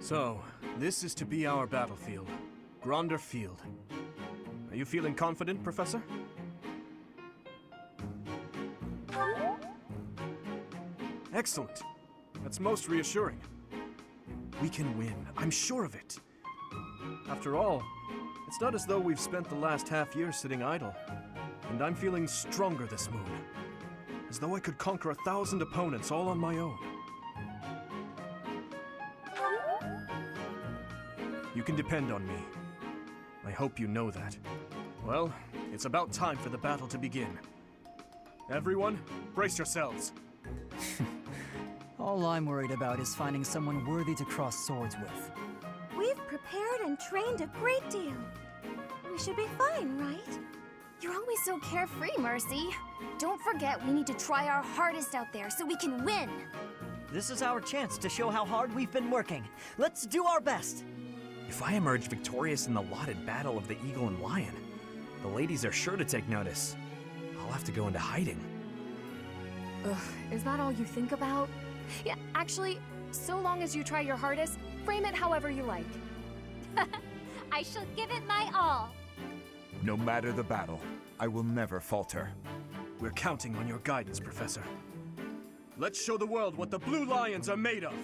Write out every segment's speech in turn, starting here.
So, this is to be our battlefield. Gronder Field. Are you feeling confident, Professor? Excellent. That's most reassuring. We can win. I'm sure of it. After all, it's not as though we've spent the last half year sitting idle. And I'm feeling stronger this moon. As though I could conquer a thousand opponents all on my own. Can depend on me. I hope you know that. Well, it's about time for the battle to begin. Everyone, brace yourselves. All I'm worried about is finding someone worthy to cross swords with. We've prepared and trained a great deal. We should be fine, right? You're always so carefree, Mercie. Don't forget we need to try our hardest out there so we can win. This is our chance to show how hard we've been working. Let's do our best. If I emerge victorious in the lauded battle of the Eagle and Lion, the ladies are sure to take notice. I'll have to go into hiding. Ugh, is that all you think about? Yeah, actually, so long as you try your hardest, frame it however you like. I shall give it my all. No matter the battle, I will never falter. We're counting on your guidance, Professor. Let's show the world what the Blue Lions are made of!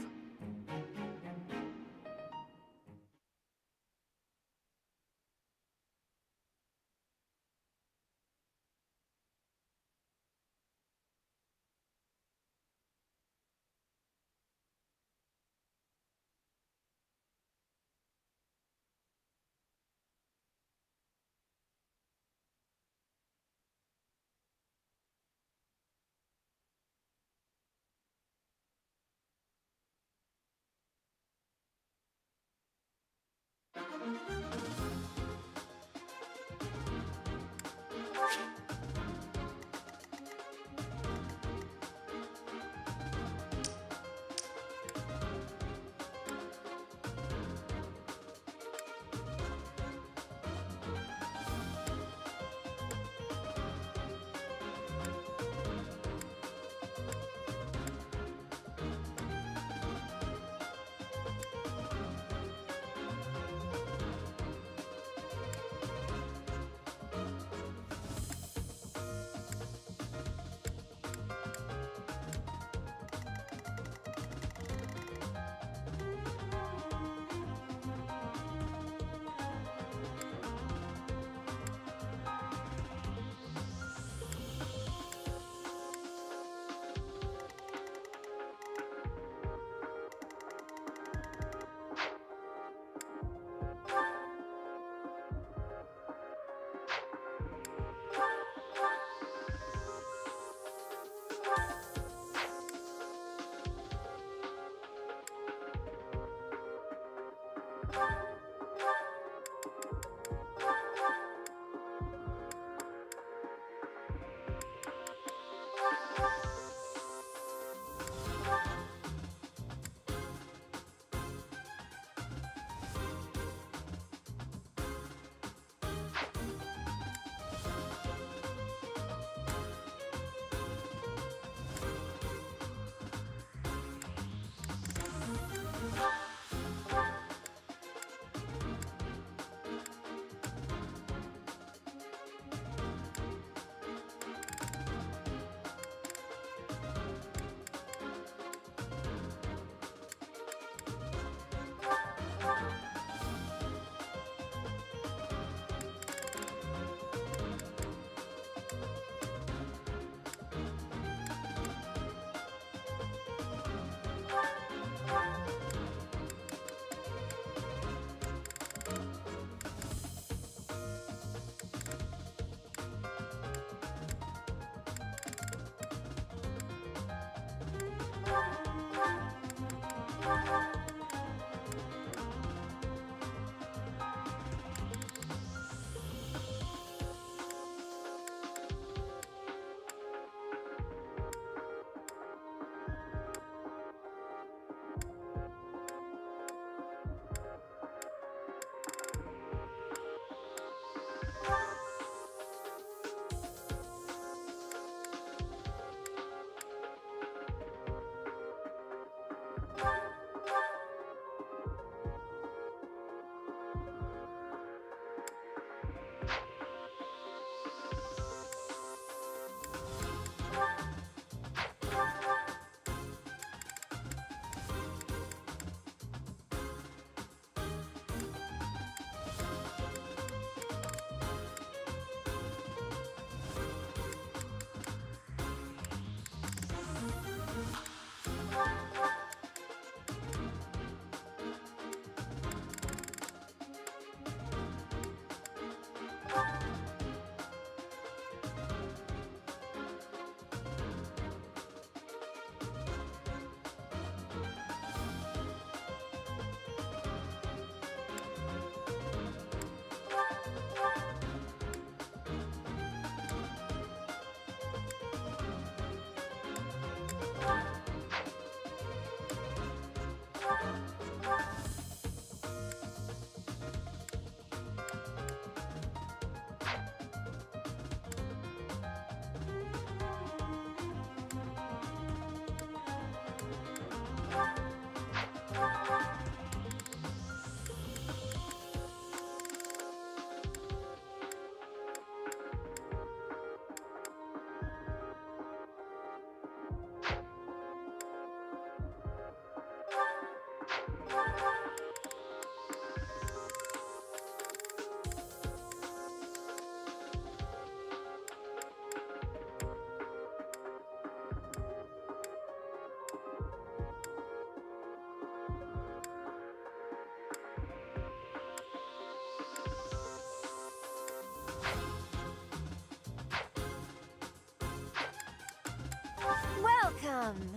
Welcome.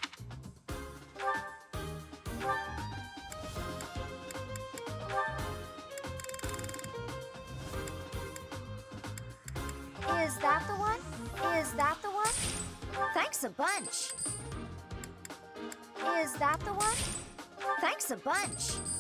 Is that the one? Is that the one? Thanks a bunch. Is that the one? Thanks a bunch.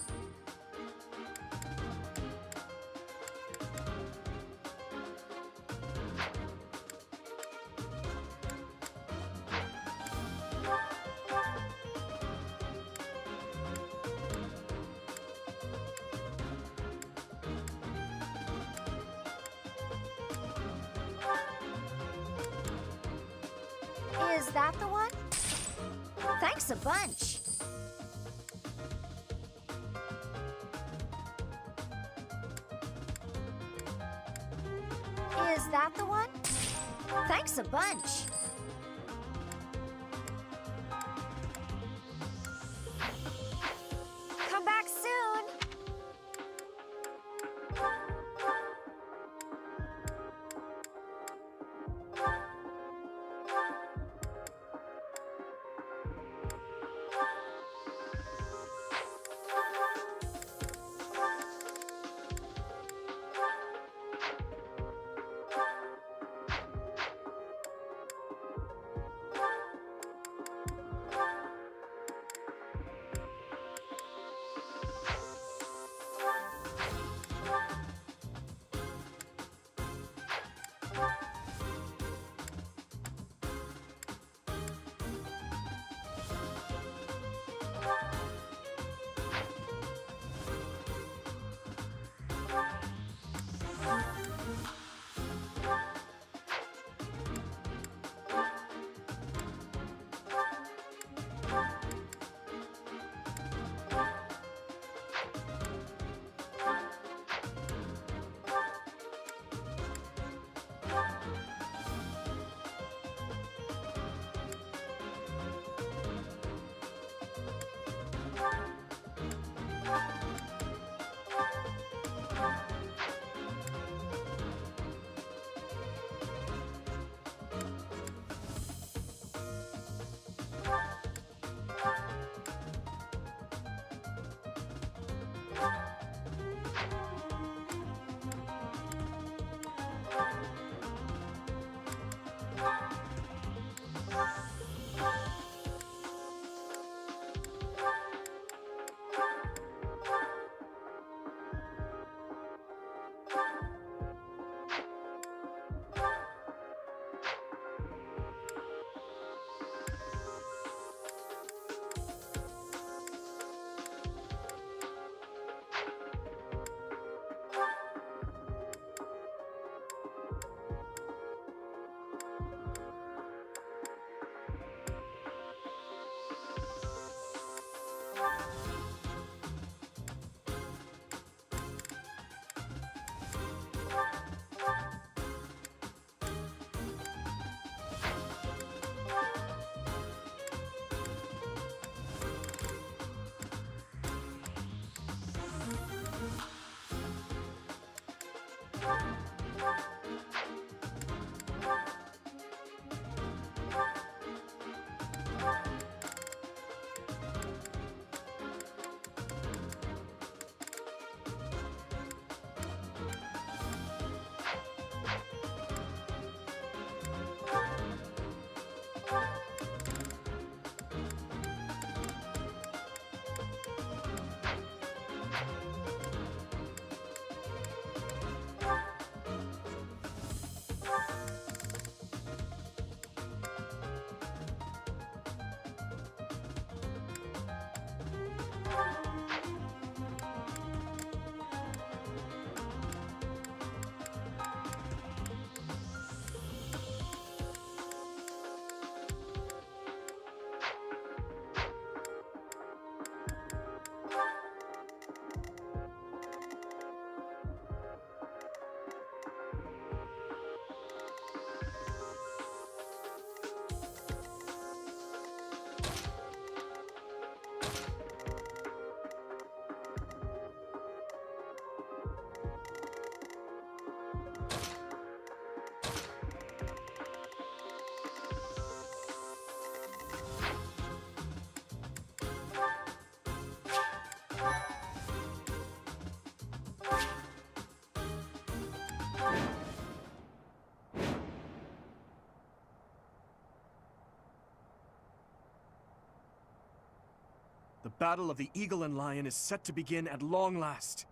Battle of the Eagle and Lion is set to begin at long last.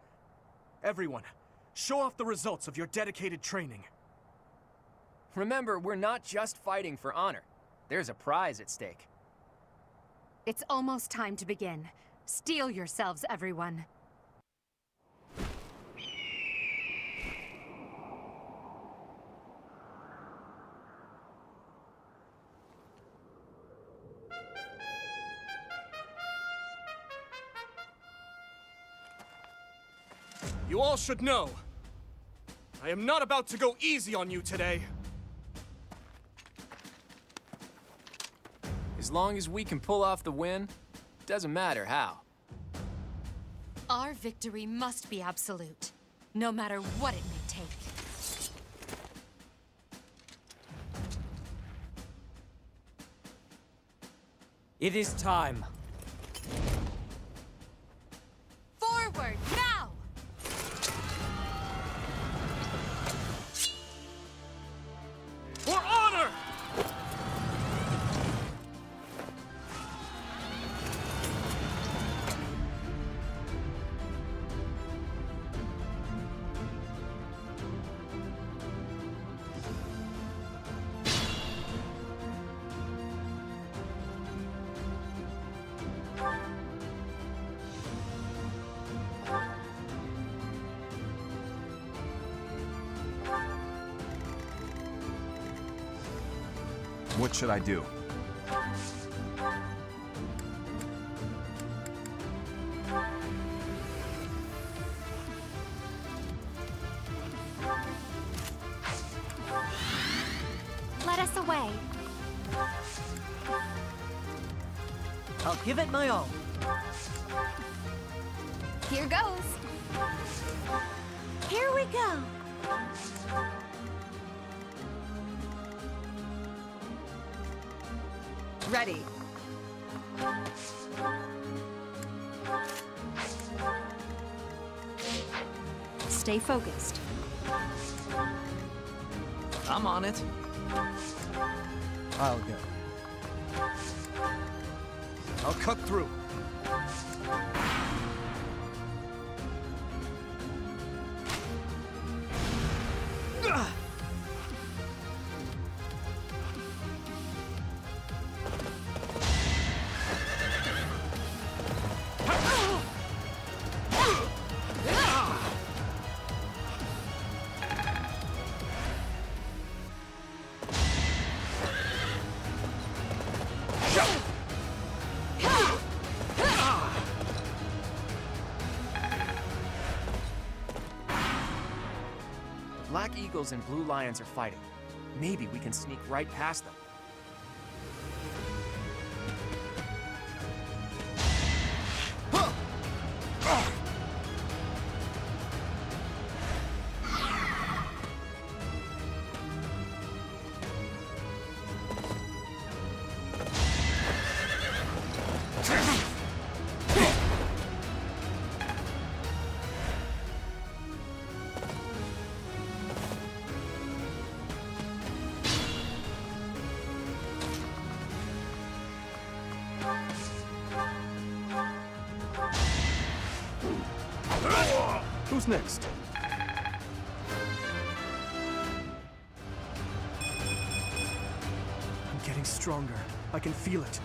Everyone, show off the results of your dedicated training. Remember, we're not just fighting for honor. There's a prize at stake. It's almost time to begin. Steel yourselves, everyone. All should know. I am not about to go easy on you today. As long as we can pull off the win, doesn't matter how. Our victory must be absolute, no matter what it may take. It is time. What should I do? Let us away. I'll give it my all. Here goes. Here we go. Ready. Stay focused. I'm on it. I'll go. I'll cut through. Eagles and Blue Lions are fighting. Maybe we can sneak right past them. Who's next? I'm getting stronger. I can feel it.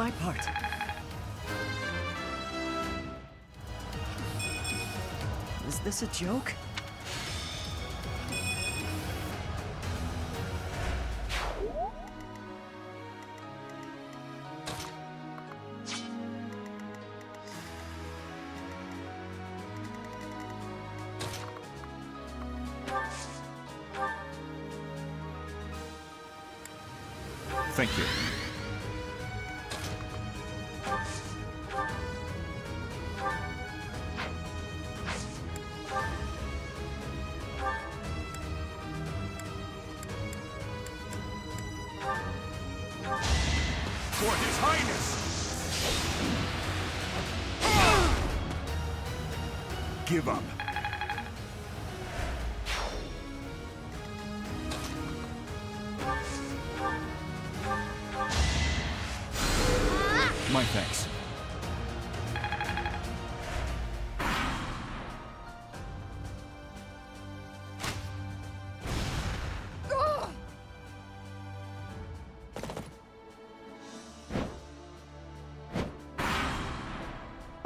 My part. Is this a joke? Thank you.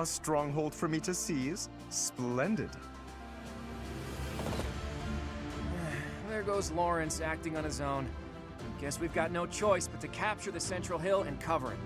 A stronghold for me to seize? Splendid. There goes Lorenz acting on his own. I Guess we've got no choice but to capture the central hill and cover it.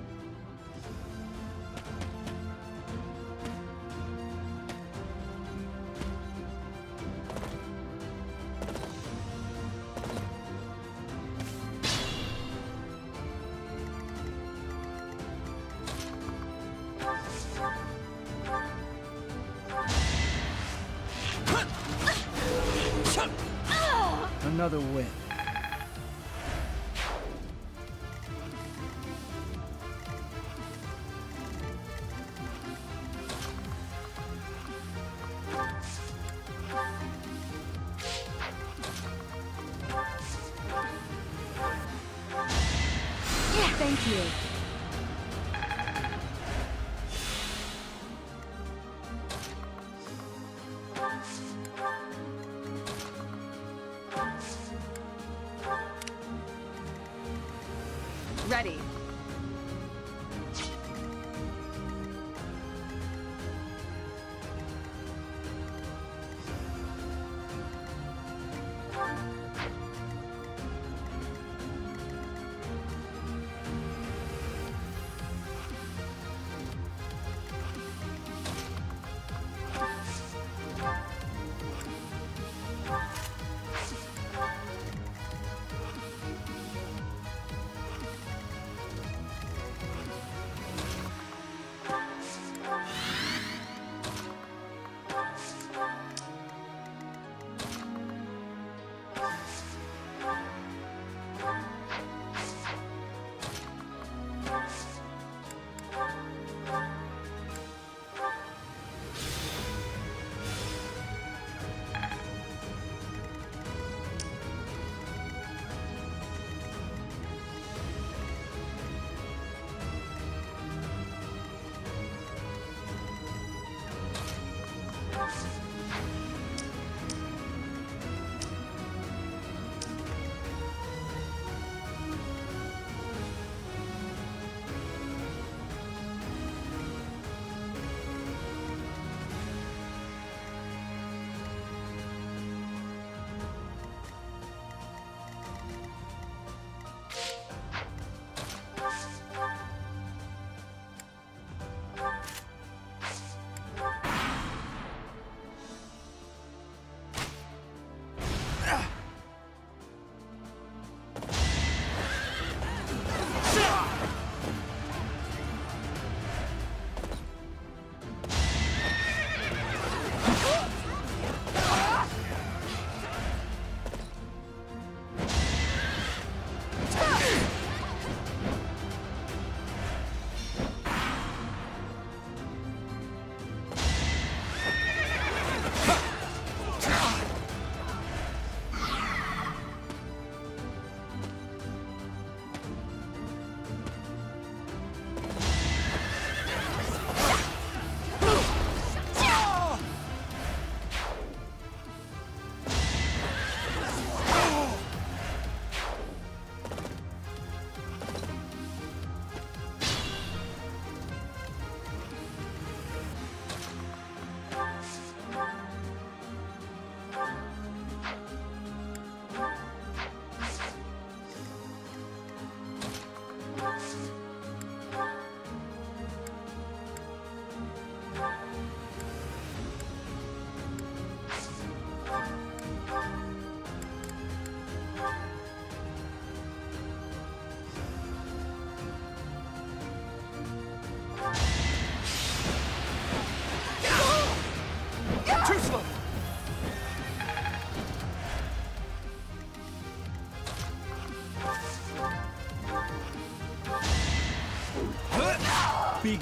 Ready.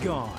Gone.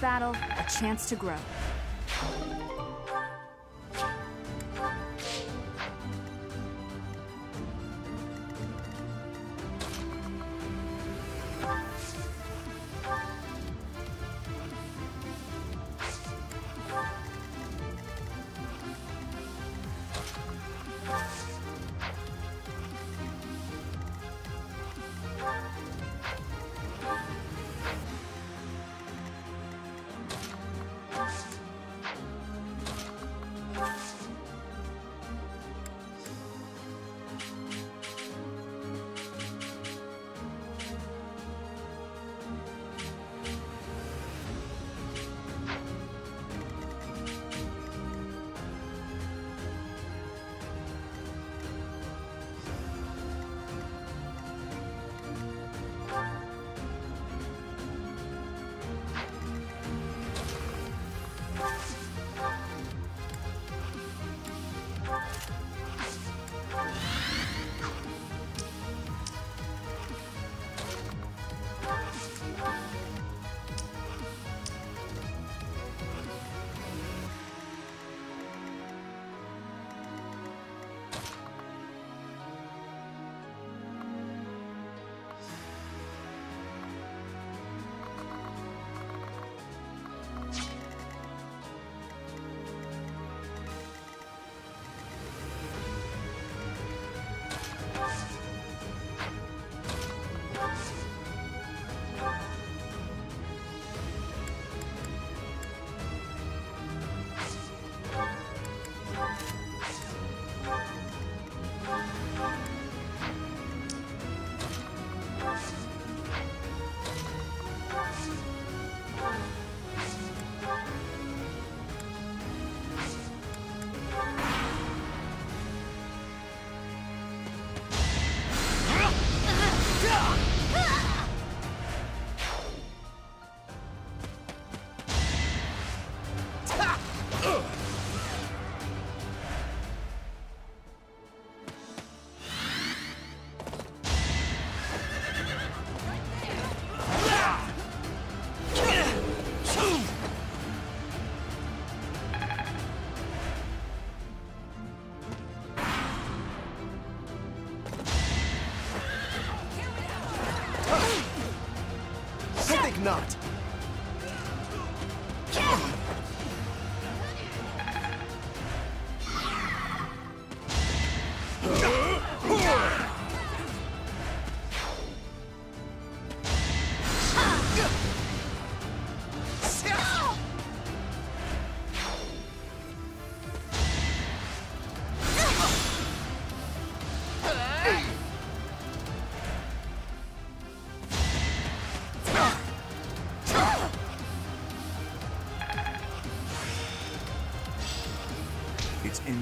Battle, a chance to grow.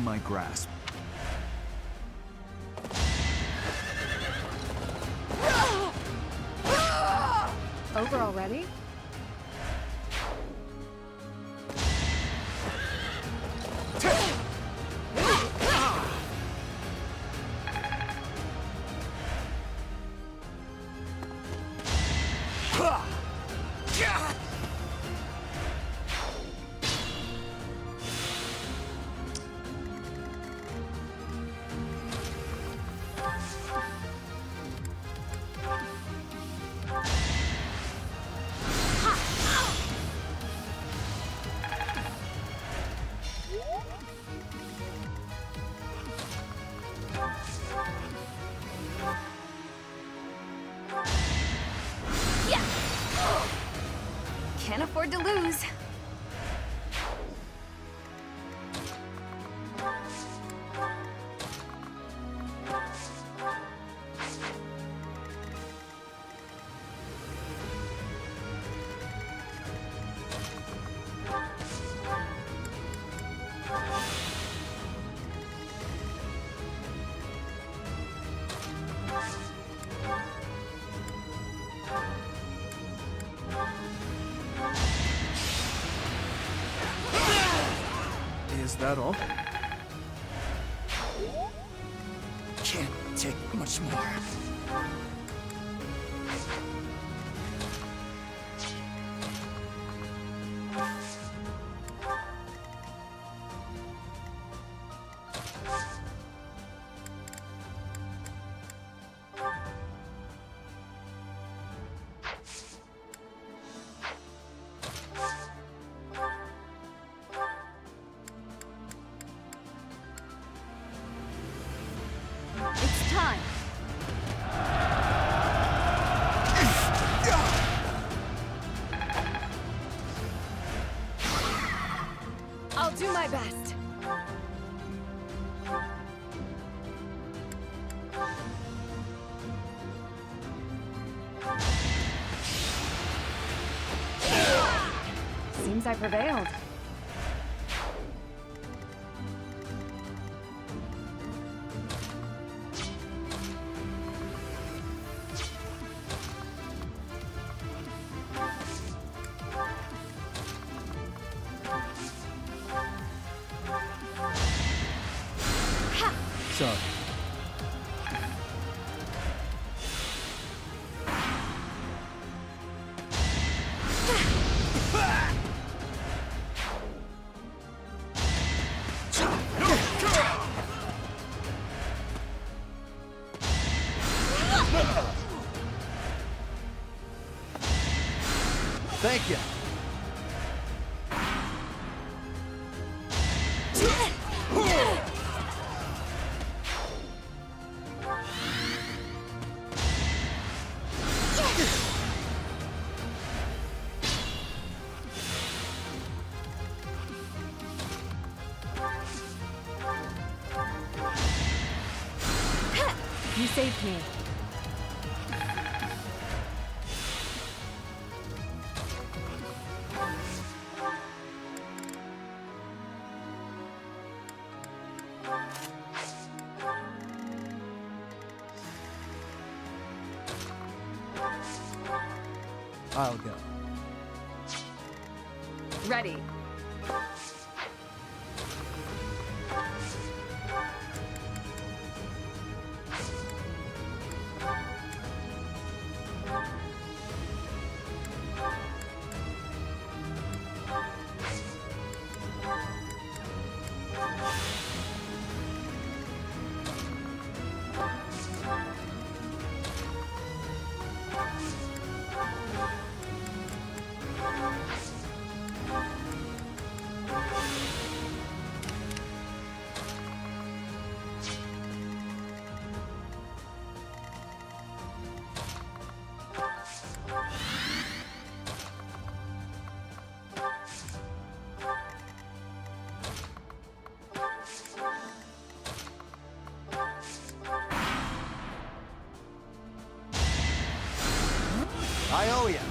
My grasp. To lose. That all? I prevailed. Thank you. I'll go. Ready. I.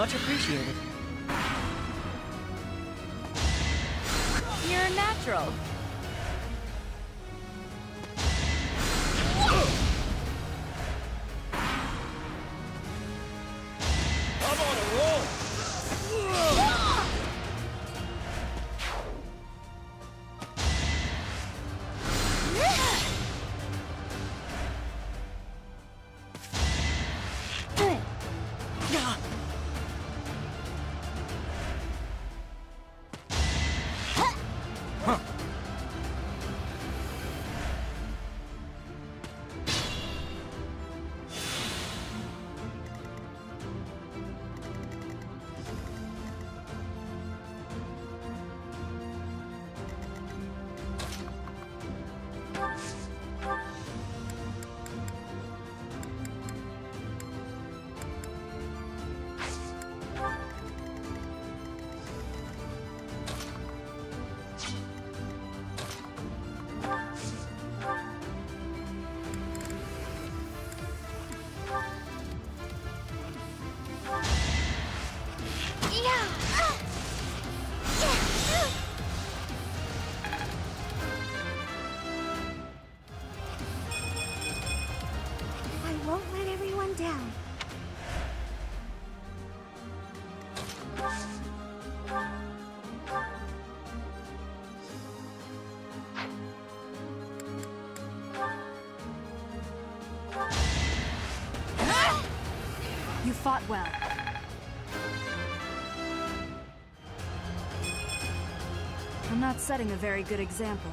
Much appreciated. Setting a very good example.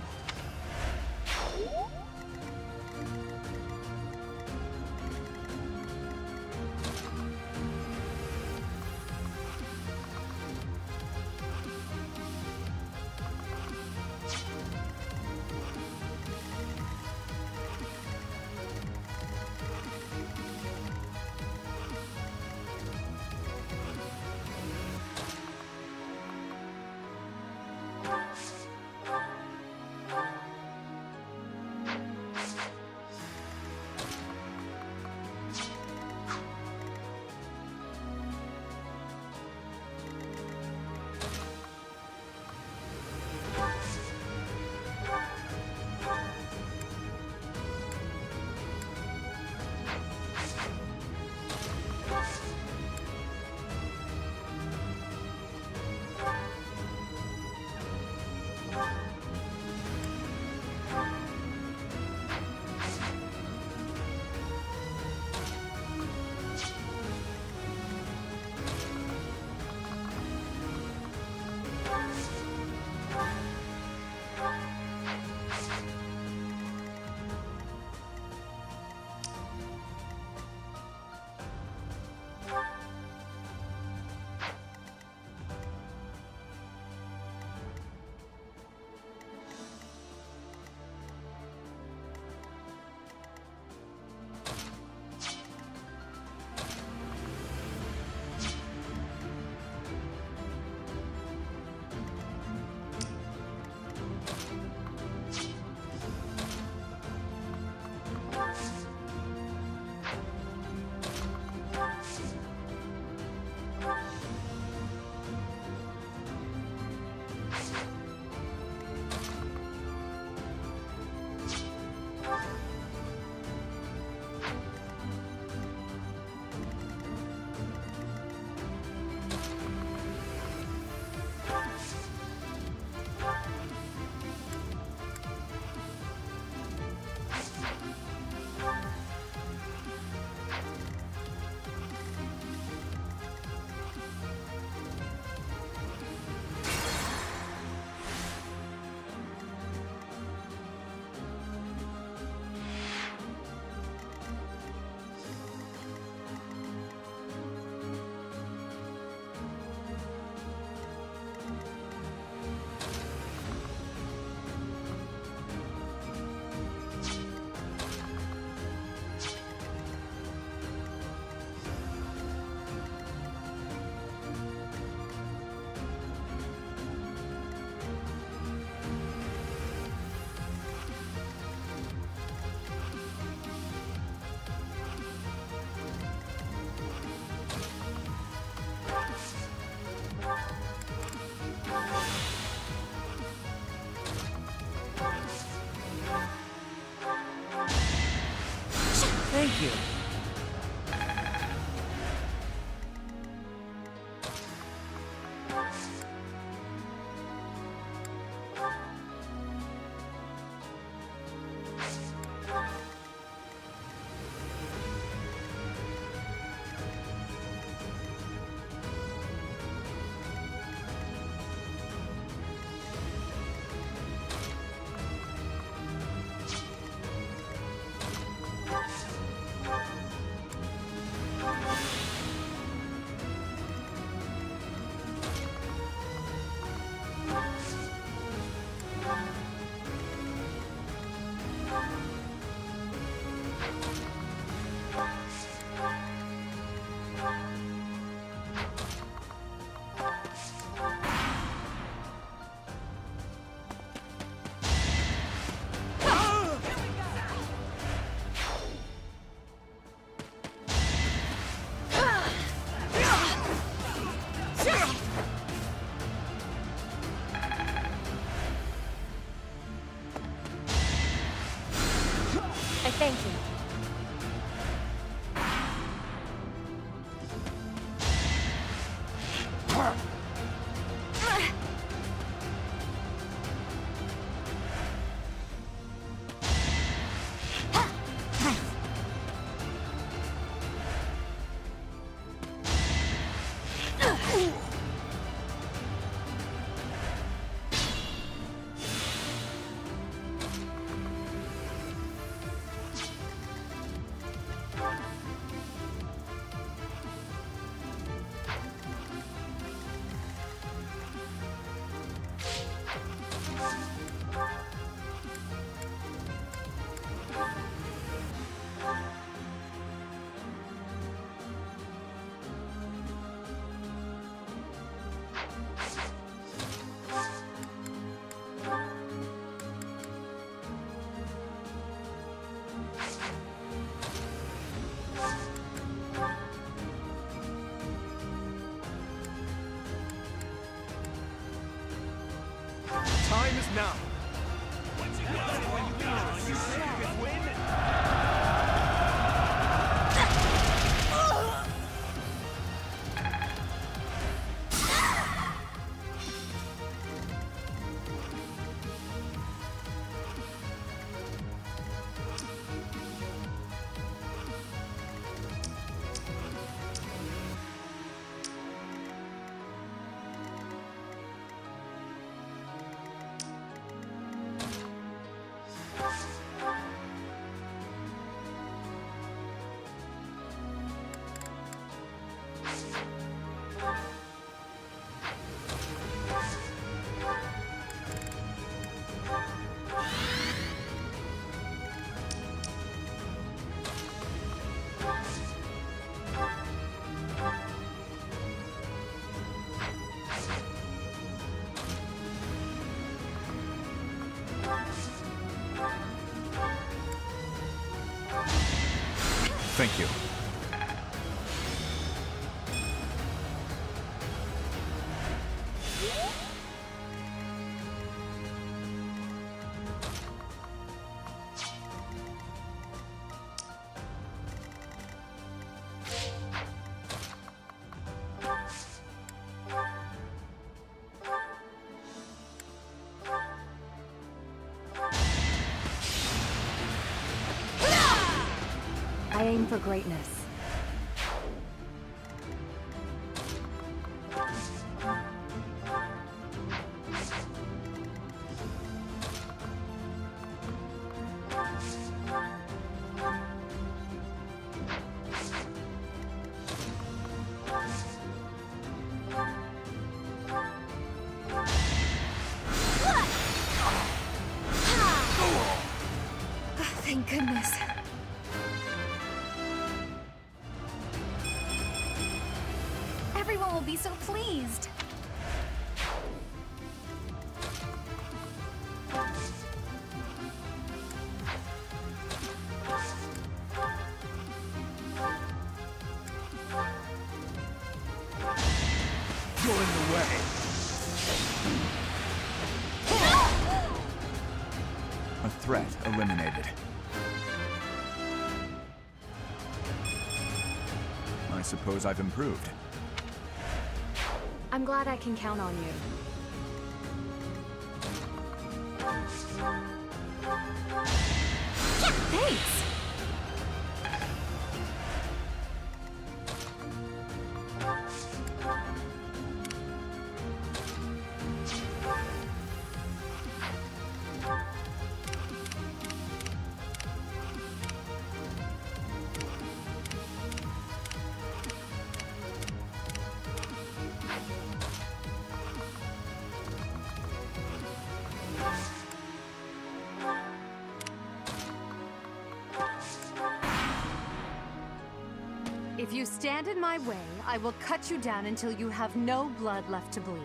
Thank you. For greatness. Suppose I've improved. I'm glad I can count on you. You stand in my way, I will cut you down until you have no blood left to bleed.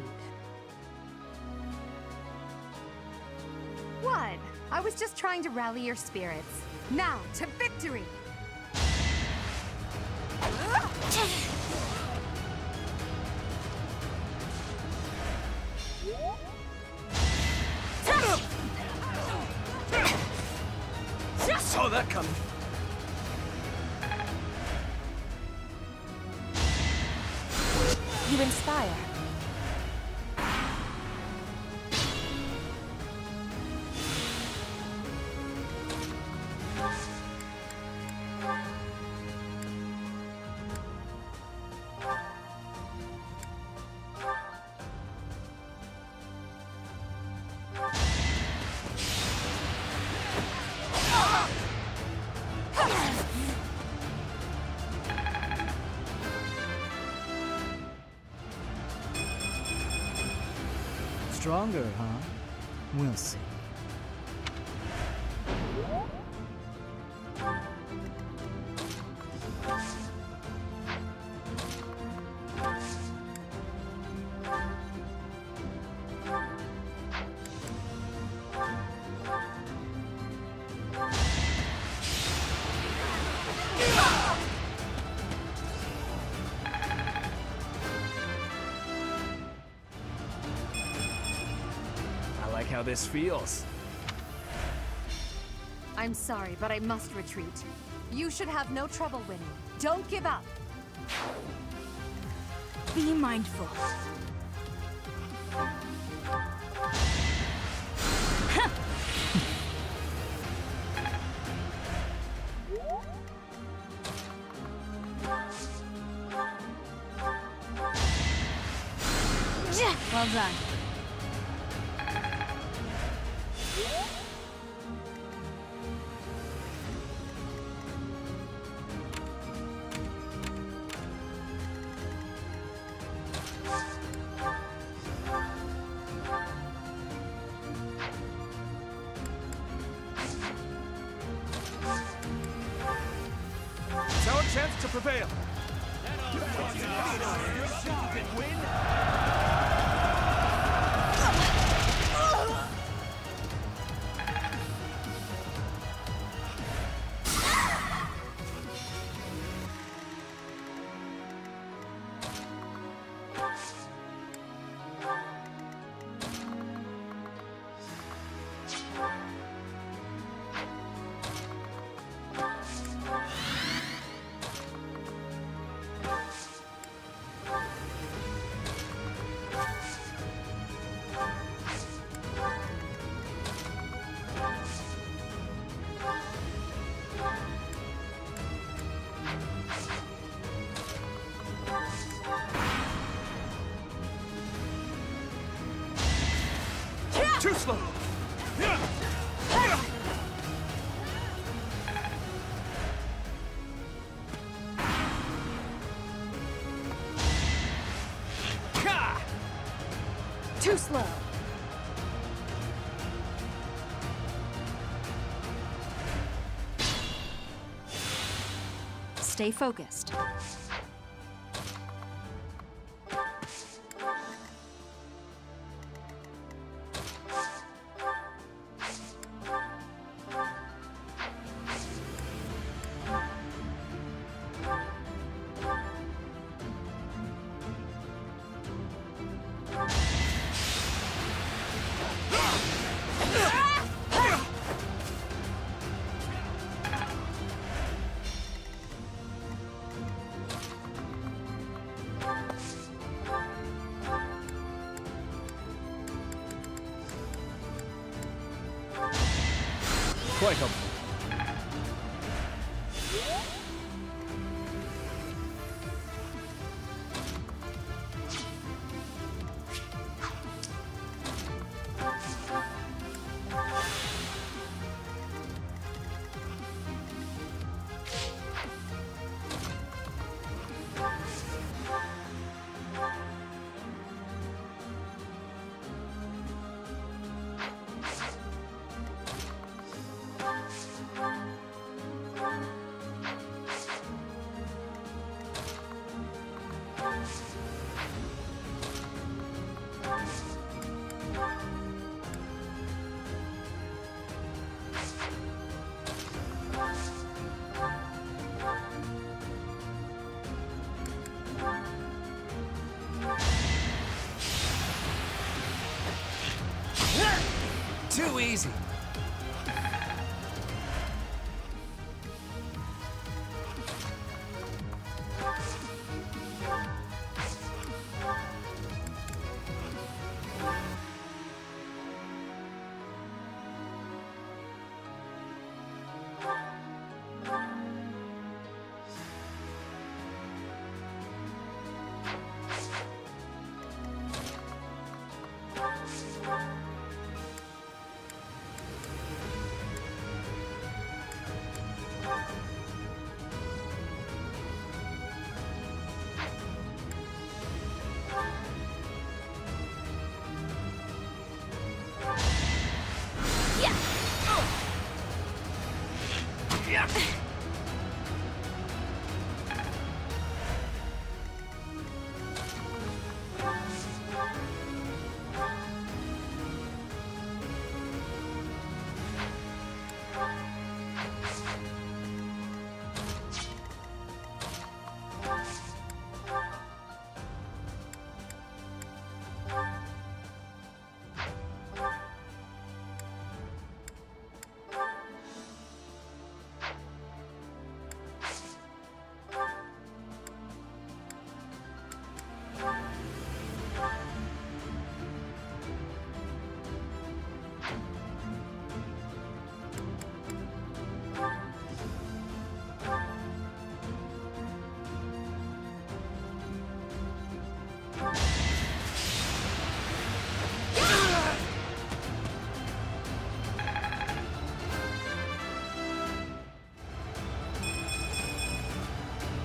What? I was just trying to rally your spirits. Now, to victory! Stronger, huh? We'll see. This feels. I'm sorry, but I must retreat. You should have no trouble winning. Don't give up. Be mindful. Well done. Too slow. Too slow. Stay focused. Easy.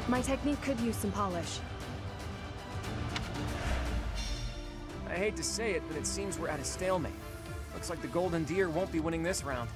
My technique could use some polish. I hate to say it, but it seems we're at a stalemate. Looks like the Golden Deer won't be winning this round.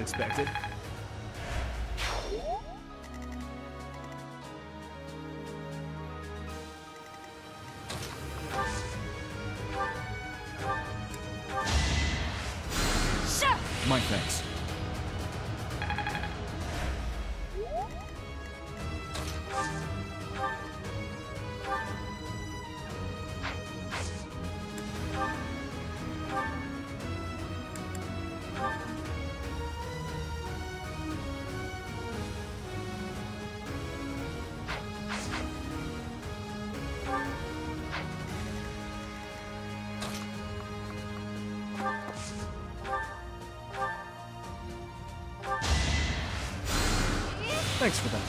Expected. Thanks for that.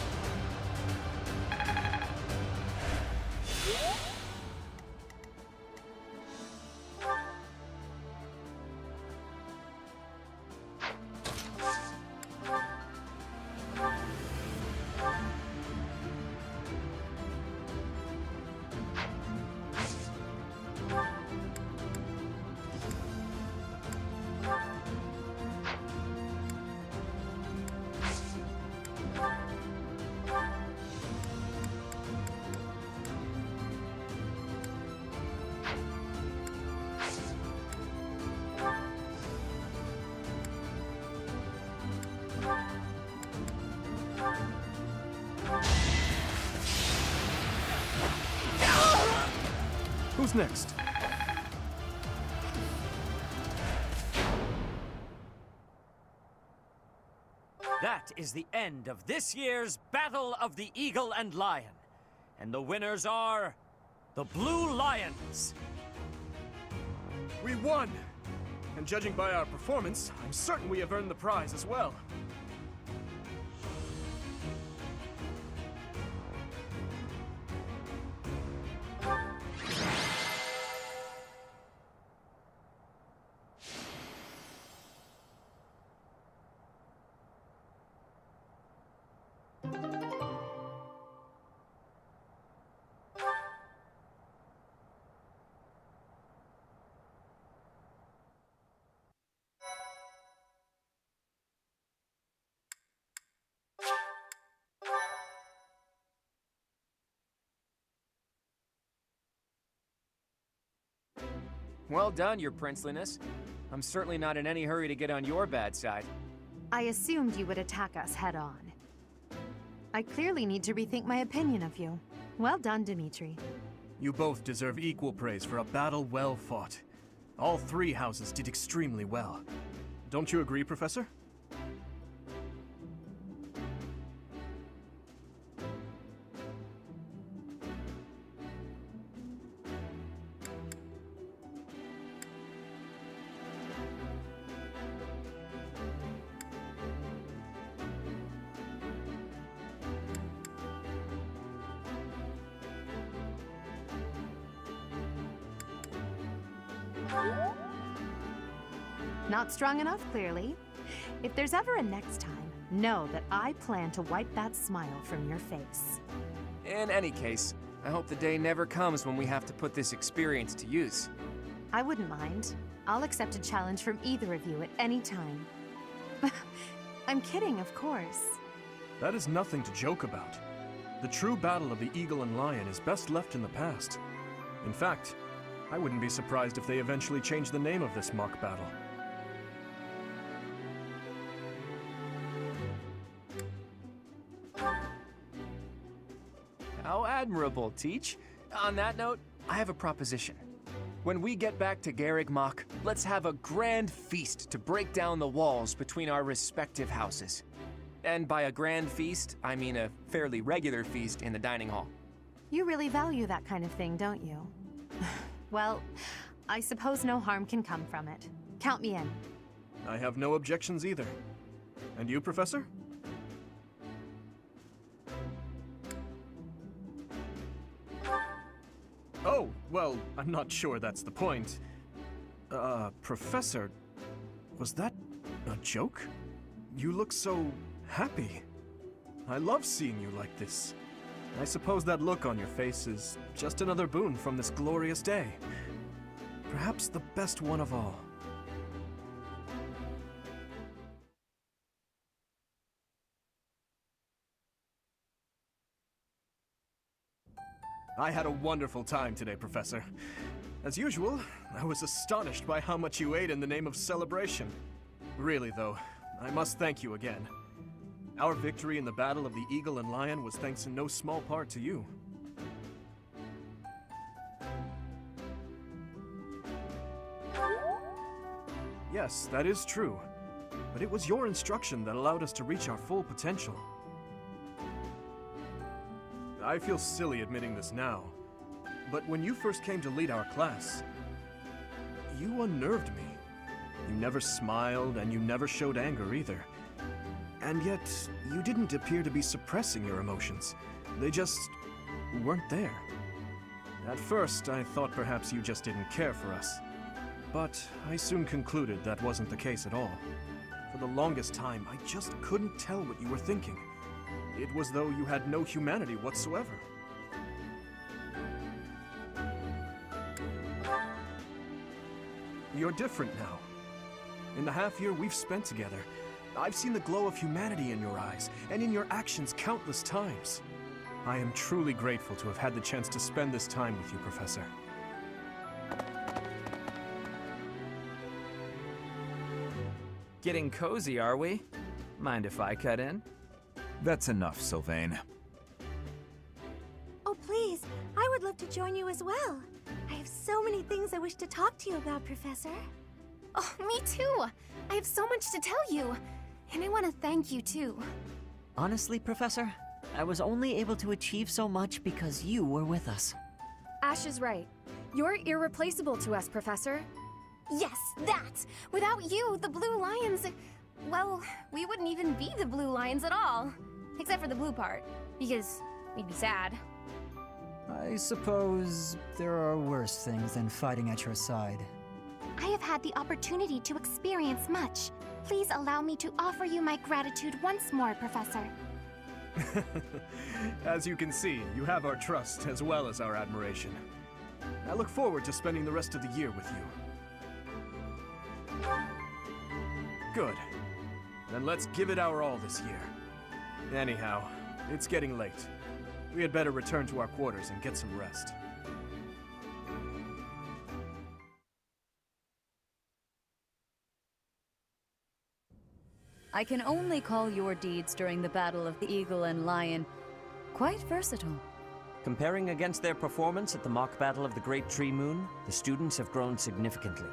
Who's next? That is the end of this year's Battle of the Eagle and Lion. And the winners are... the Blue Lions. We won! And judging by our performance, I'm certain we have earned the prize as well. Well done, your princeliness. I'm certainly not in any hurry to get on your bad side. I assumed you would attack us head on. I clearly need to rethink my opinion of you. Well done, Dimitri. You both deserve equal praise for a battle well fought. All three houses did extremely well. Don't you agree, Professor? Not strong enough, clearly. If there's ever a next time, know that I plan to wipe that smile from your face. In any case, I hope the day never comes when we have to put this experience to use. I wouldn't mind. I'll accept a challenge from either of you at any time. I'm kidding, of course. That is nothing to joke about. The true battle of the Eagle and Lion is best left in the past. In fact, I wouldn't be surprised if they eventually change the name of this mock battle. How admirable, Teach. On that note, I have a proposition. When we get back to Garreg Mach, let's have a grand feast to break down the walls between our respective houses. And by a grand feast, I mean a fairly regular feast in the dining hall. You really value that kind of thing, don't you? well, I suppose no harm can come from it. Count me in. I have no objections either. And you, Professor? Oh, well, I'm not sure that's the point. Uh, Professor, was that a joke? You look so happy. I love seeing you like this. I suppose that look on your face is just another boon from this glorious day. Perhaps the best one of all. I had a wonderful time today, Professor. As usual, I was astonished by how much you ate in the name of celebration. Really, though, I must thank you again. Our victory in the Battle of the Eagle and Lion was thanks in no small part to you. Yes, that is true. But it was your instruction that allowed us to reach our full potential. I feel silly admitting this now, but when you first came to lead our class, you unnerved me. You never smiled, and you never showed anger either. And yet, you didn't appear to be suppressing your emotions. They just weren't there. At first, I thought perhaps you just didn't care for us. But I soon concluded that wasn't the case at all. For the longest time, I just couldn't tell what you were thinking. It was though you had no humanity whatsoever. You're different now. In the half year we've spent together, I've seen the glow of humanity in your eyes and in your actions countless times. I am truly grateful to have had the chance to spend this time with you, Professor. Getting cozy, are we? Mind if I cut in? That's enough, Sylvain. Oh, please. I would love to join you as well. I have so many things I wish to talk to you about, Professor. Oh, me too! I have so much to tell you. And I want to thank you too. Honestly, Professor, I was only able to achieve so much because you were with us. Ashe is right. You're irreplaceable to us, Professor. Yes, that! Without you, the Blue Lions... Well, we wouldn't even be the Blue Lions at all. Except for the blue part. Because we'd be sad. I suppose there are worse things than fighting at your side. I have had the opportunity to experience much. Please allow me to offer you my gratitude once more, Professor. as you can see, you have our trust as well as our admiration. I look forward to spending the rest of the year with you. Good. Then let's give it our all this year. Anyhow, it's getting late. We had better return to our quarters and get some rest. I can only call your deeds during the Battle of the Eagle and Lion quite versatile. Comparing against their performance at the mock battle of the Great Tree Moon, the students have grown significantly.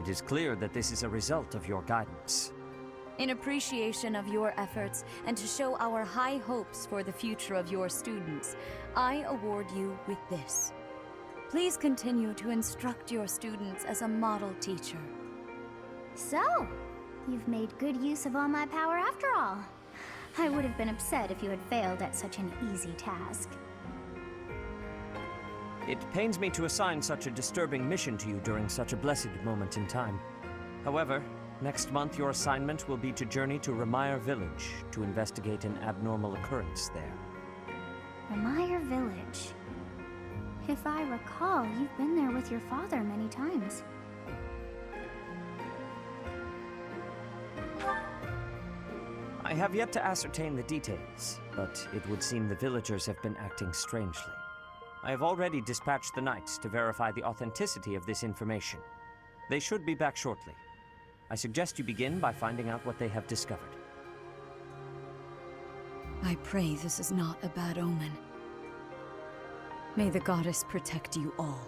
It is clear that this is a result of your guidance. In appreciation of your efforts and to show our high hopes for the future of your students, I award you with this. Please continue to instruct your students as a model teacher. So, you've made good use of all my power after all. I would have been upset if you had failed at such an easy task. It pains me to assign such a disturbing mission to you during such a blessed moment in time. However, next month your assignment will be to journey to Remire Village to investigate an abnormal occurrence there. Remire Village. If I recall, you've been there with your father many times. I have yet to ascertain the details, but it would seem the villagers have been acting strangely. I have already dispatched the knights to verify the authenticity of this information. They should be back shortly. I suggest you begin by finding out what they have discovered. I pray this is not a bad omen. May the goddess protect you all.